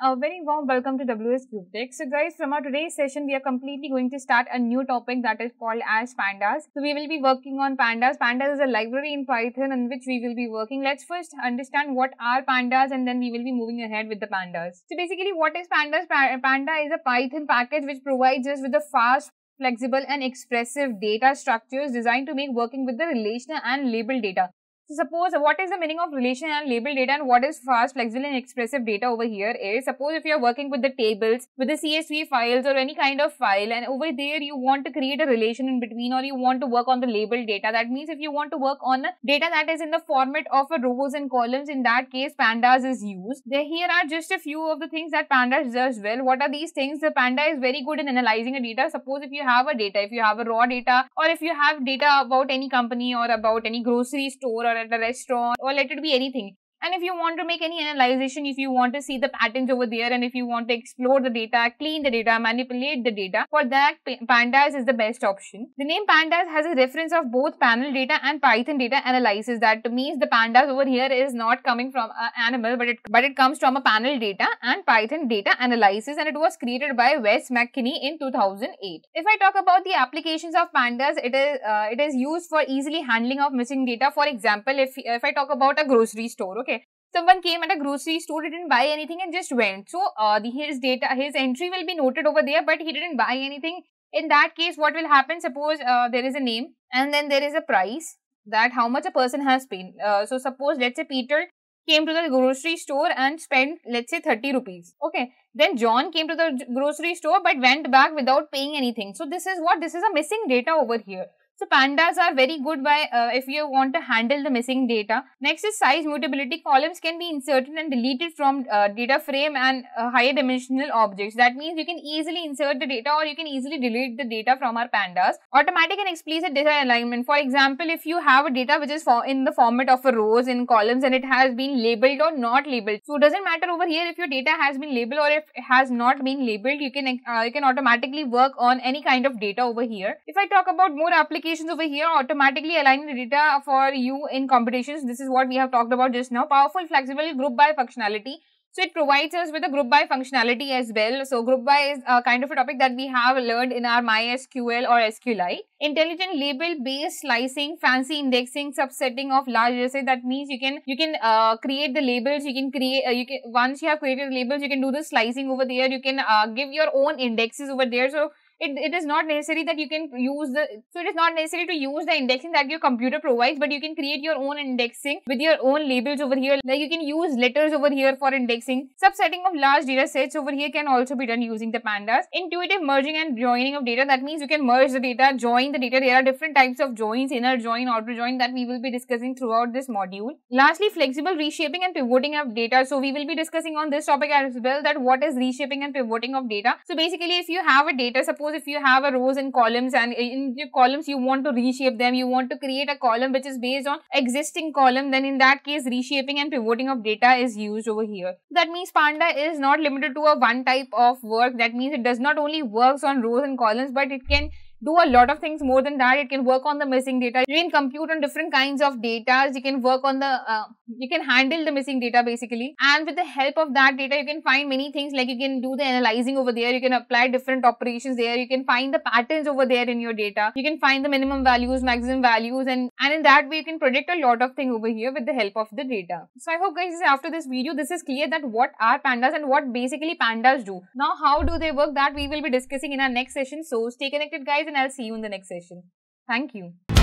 a very warm welcome to WsCube Tech. So guys, from our today's session, we are completely going to start a new topic that is called as pandas. So we will be working on pandas. Pandas is a library in Python in which we will be working. Let's first understand what are pandas and then we will be moving ahead with the pandas. So basically what is pandas? Panda is a Python package which provides us with a fast, flexible and expressive data structures designed to make working with the relational and label data. So suppose uh, what is the meaning of relation and label data and what is fast, flexible and expressive data over here is suppose if you are working with the tables, with the CSV files or any kind of file and over there you want to create a relation in between or you want to work on the label data. That means if you want to work on a data that is in the format of a rows and columns, in that case pandas is used. There here are just a few of the things that pandas does well. What are these things? The panda is very good in analyzing a data. Suppose if you have a data, if you have a raw data or if you have data about any company or about any grocery store or at a restaurant or let it be anything. And if you want to make any analyzation, if you want to see the patterns over there and if you want to explore the data, clean the data, manipulate the data, for that pandas is the best option. The name pandas has a reference of both panel data and Python data analysis. That means the pandas over here is not coming from an animal, but it, but it comes from a panel data and Python data analysis and it was created by Wes McKinney in 2008. If I talk about the applications of pandas, it is, uh, it is used for easily handling of missing data. For example, if, if I talk about a grocery store, okay someone came at a grocery store didn't buy anything and just went. So uh, the, his data his entry will be noted over there but he didn't buy anything. In that case what will happen? Suppose uh, there is a name and then there is a price that how much a person has paid. Uh, so suppose let's say peter came to the grocery store and spent let's say 30 rupees. Okay. Then john came to the grocery store but went back without paying anything. So this is what this is a missing data over here so pandas are very good by uh, if you want to handle the missing data. Next is size mutability. Columns can be inserted and deleted from uh, data frame and uh, higher dimensional objects. That means you can easily insert the data or you can easily delete the data from our pandas. Automatic and explicit data alignment. For example, if you have a data which is in the format of a rows in columns and it has been labeled or not labeled. So it doesn't matter over here if your data has been labeled or if it has not been labeled, you can uh, you can automatically work on any kind of data over here. If I talk about more applications applications over here automatically align the data for you in computations. This is what we have talked about just now. Powerful, flexible group by functionality. So it provides us with a group by functionality as well. So group by is a kind of a topic that we have learned in our MySQL or SQLite. Intelligent label based slicing, fancy indexing, subsetting of large data That means you can you can uh, create the labels. You can create uh, you can once you have created labels, you can do the slicing over there. You can uh, give your own indexes over there. So it, it is not necessary that you can use the so it is not necessary to use the indexing that your computer provides but you can create your own indexing with your own labels over here. Like you can use letters over here for indexing. Subsetting of large data sets over here can also be done using the pandas. Intuitive merging and joining of data that means you can merge the data join the data. There are different types of joins inner join outer join that we will be discussing throughout this module. Lastly flexible reshaping and pivoting of data. So we will be discussing on this topic as well that what is reshaping and pivoting of data. So basically if you have a data suppose suppose if you have a rows and columns and in your columns you want to reshape them, you want to create a column which is based on existing column, then in that case reshaping and pivoting of data is used over here. That means Panda is not limited to a one type of work. That means it does not only works on rows and columns, but it can do a lot of things more than that. It can work on the missing data. You can compute on different kinds of data. You can work on the, uh, you can handle the missing data basically. And with the help of that data, you can find many things like you can do the analyzing over there. You can apply different operations there. You can find the patterns over there in your data. You can find the minimum values, maximum values and, and in that way you can predict a lot of things over here with the help of the data. So I hope guys after this video, this is clear that what are pandas and what basically pandas do. Now how do they work that we will be discussing in our next session. So stay connected guys and I'll see you in the next session. Thank you.